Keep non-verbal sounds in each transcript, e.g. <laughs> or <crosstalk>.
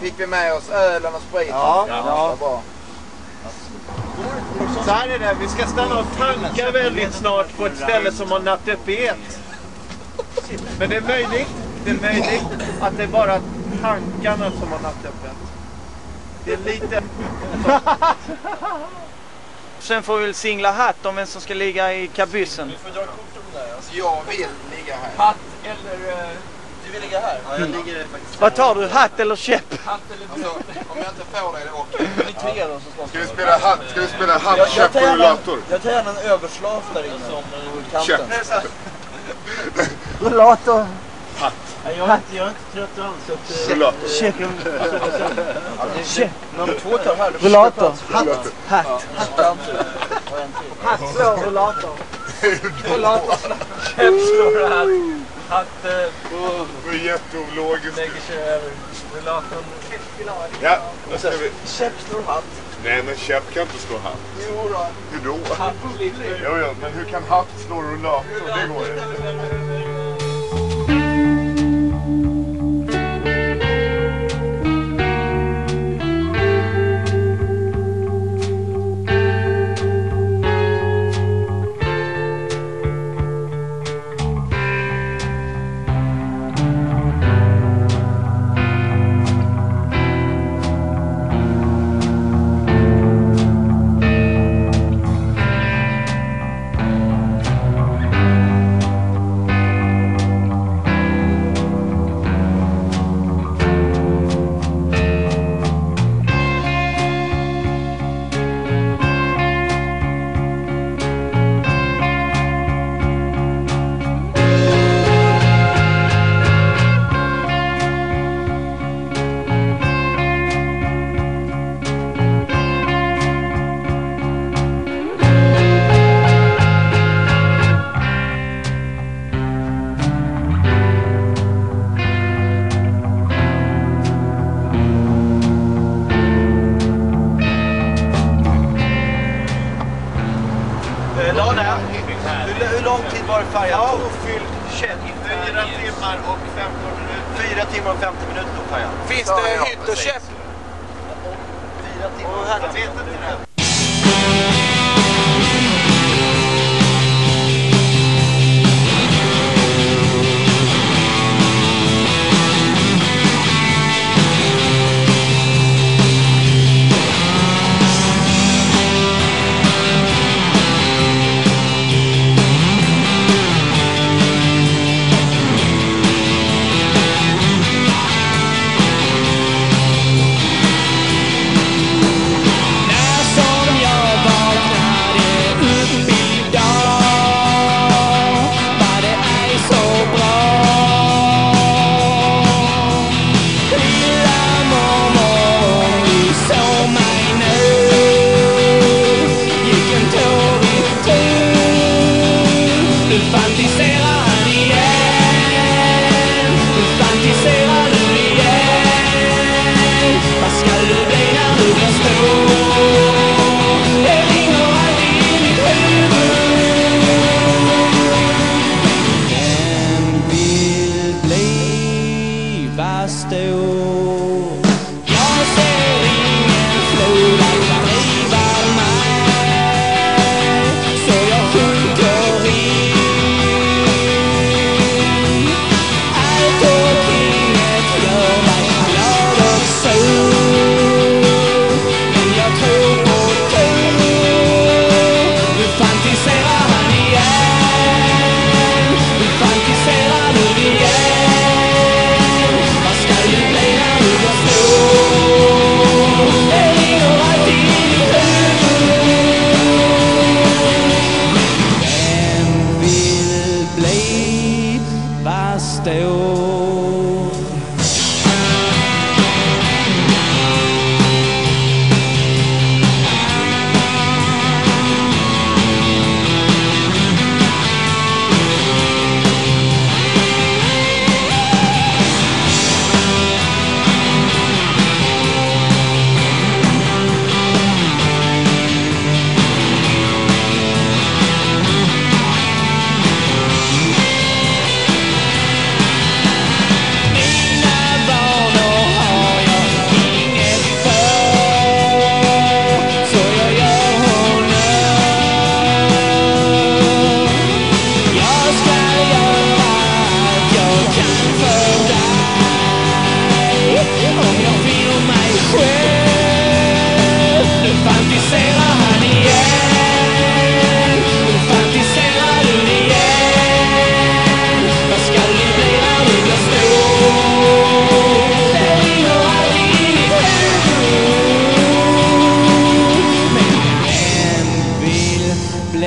Fick vi med oss ölen och spriten? Ja. ja. Bra. Så här är det, vi ska stanna och tanka väldigt snart på ett ställe som har nattöppet. Men det är möjligt, det är möjligt att det är bara tankarna som har nattöppet. Det är lite... <laughs> Sen får vi väl singla hatt om vem som ska ligga i kabyssen. Jag vill ligga här. Hatt eller... Du vill ligga här? Ja, jag ligger faktiskt Vad tar du? Hatt eller käpp? Hatt eller Alltså, om jag inte får det, är det okej. Ni tre då som slåss. Ska vi spela hatt, ska vi spela hatt, Jag, jag, käpp och rullator? jag tar gärna en överslaf där inne som Käpp. Rullator. Nej, jag, är inte, jag är inte trött alls. Så eh, Rullator. Käpp. Käpp. Om två tar här, Rullator. Rullator. Hatt. En till. Hatt slår rullator. käpp slår hatt. Hatt eh, Det var jätteologiskt. lägger sig över rullatorn. Ja, då ska vi... Käpp slår hatt. Nej, men käpp kan inte slå hatt. Jo då. Hur då? Hatt slipper. Jo, jo, men hur kan hatt slå rullator? Det går inte. 50 minuter tog färjan. Finns det hytt och käpp? Fyra timmar o.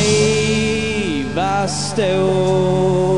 ej vad står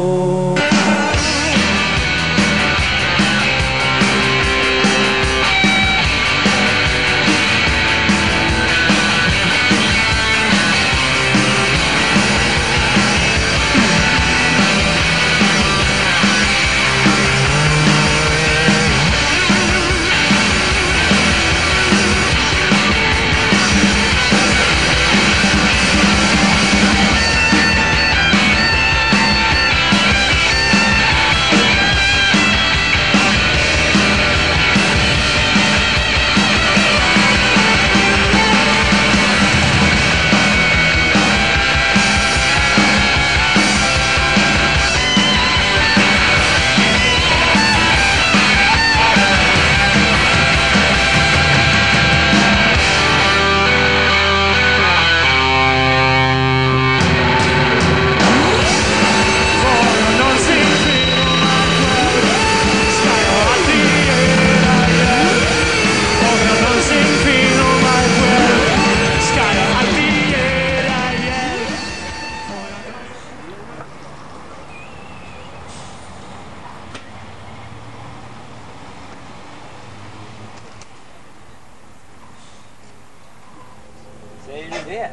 det,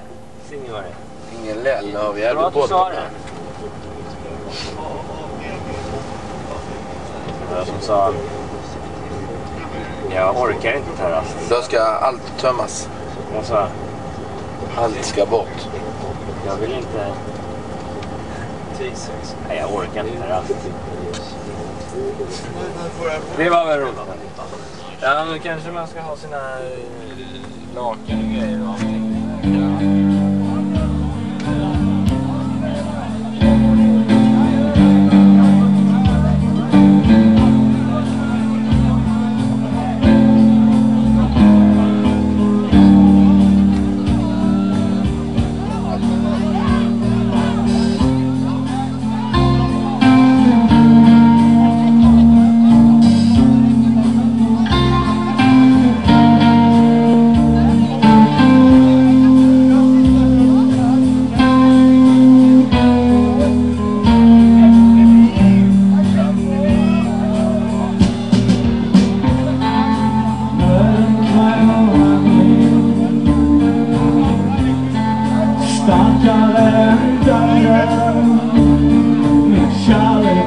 signore? Ingen läll har vi Bra att du sa det. det. Jag som sa... Jag orkar inte terrassen. Då ska allt tömmas. Jag sa, Allt ska bort. jag vill inte... Nej, jag orkar inte terrassen. Det var väl roligt. Ja, men kanske man ska ha sina eh, lakan och grejer och allting. Yeah.